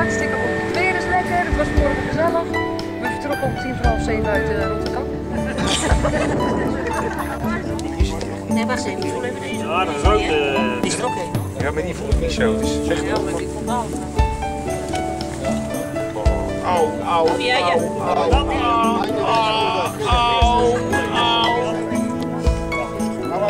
hartstikke. Het weer is lekker, het was morgen gezellig. We vertrokken om tien voor half zeven uit uh, Rotterdam. nee, maar even, ik voel. Ja, dat is ook... Eh, die is er ook. Ja, maar die voel ik niet zo. Dus zeg ja, maar die auw, Au, au, au, au, au, au, au. Hallo,